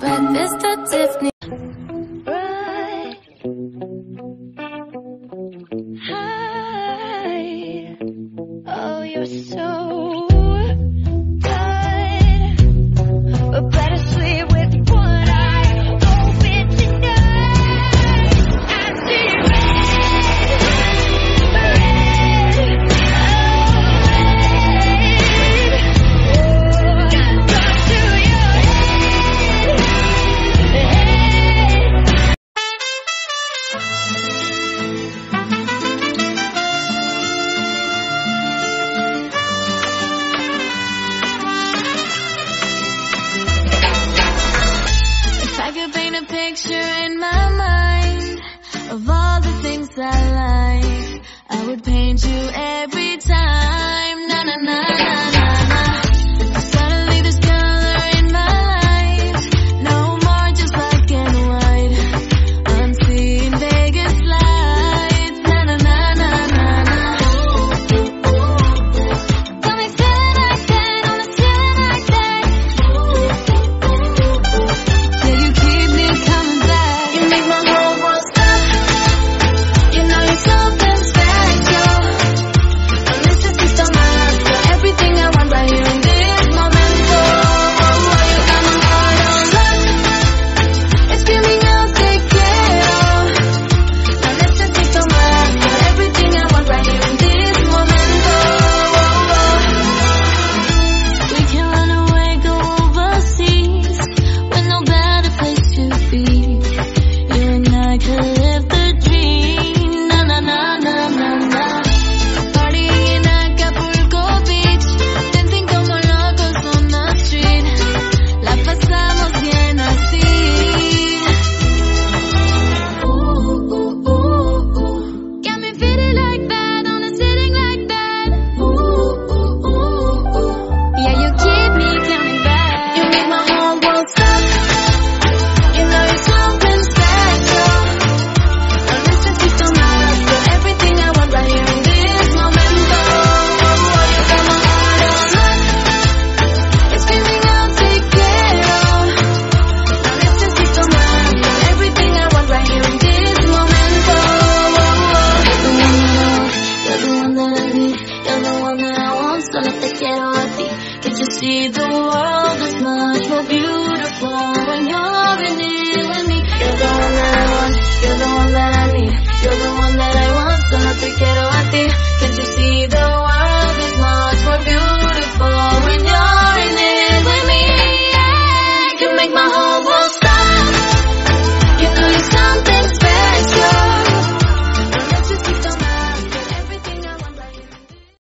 Breakfast at Tiffany. Right. Hi. Oh, you're so. could paint a picture in my mind of all the things I like, I would paint you every see the world is mine.